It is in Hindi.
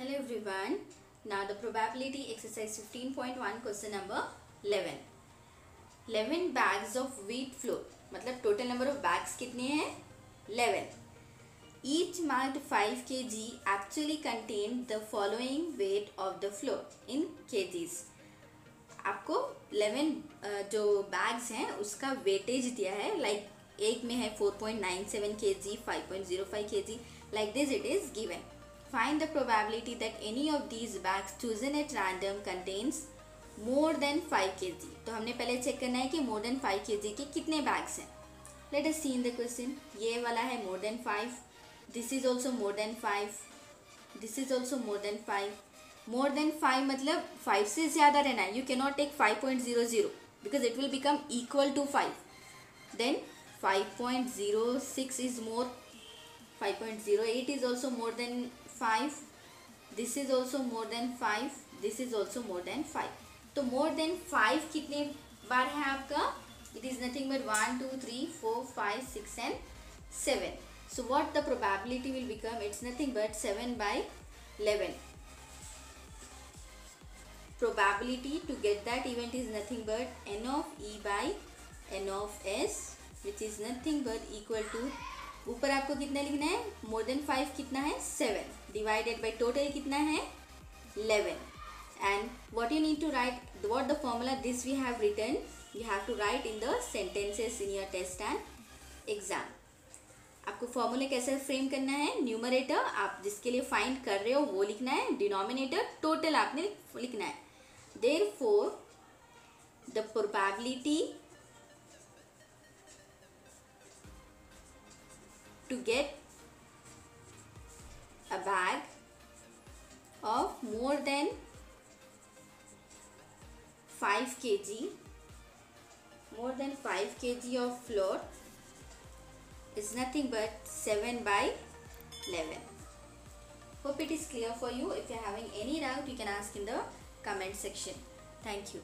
Hello everyone. Now the probability exercise 15.1 question number 11. 11 bags of wheat flour मतलब total number of bags कितने हैं 11. Each marked 5 kg actually contained the following weight of the flour in kgs. आपको 11 जो बैग्स हैं उसका वेटेज दिया है like, एक में है 4.97 kg 5.05 kg like this it is given Find the probability that any of these bags chosen at random contains more than 5 kg. तो हमने पहले चेक करना है कि more than 5 kg के कितने bags हैं Let us see in the question. ये वाला है more than 5. This is also more than 5. This is also more than 5. More than 5 मतलब 5 से ज़्यादा रहना है. You cannot take 5.00 because it will become equal to 5. Then 5.06 is more 5.08 is also more than 5 this is also more than 5 this is also more than 5 so more than 5 कितने बार है आपका it is nothing but 1 2 3 4 5 6 and 7 so what the probability will become it's nothing but 7 by 11 probability to get that event is nothing but n of e by n of s which is nothing but equal to ऊपर आपको कितना लिखना है? मोर देन फाइव कितना है? सेवन डिवाइडेड बाई टोटल कितना है? Eleven and what you need to write what the formula this we have return you have to write in the sentences in your test and exam आपको फॉर्मूले कैसे फ्रेम करना है? न्यूमरेटर आप जिसके लिए फाइंड कर रहे हो, वो लिखना है. डिनोमिनेटर टोटल आपने लिखना है. Therefore the probability to get a bag of more than 5 kg more than 5 kg of flour is nothing but 7 by 11 hope it is clear for you. If you are having any doubt you can ask in the comment section. Thank you